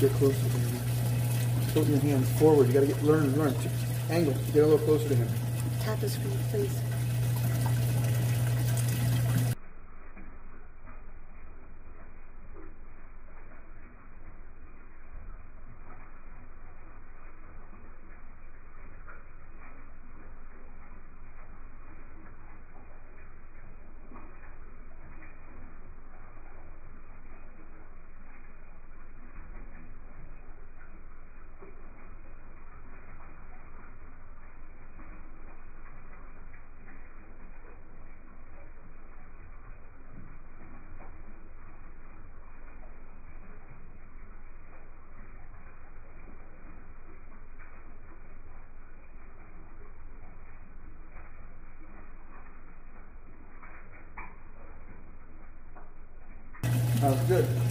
Get closer, baby. Put your hands forward. You gotta get learn, learn. Angle. Get a little closer to him. Tap the screen, please. Uh, good.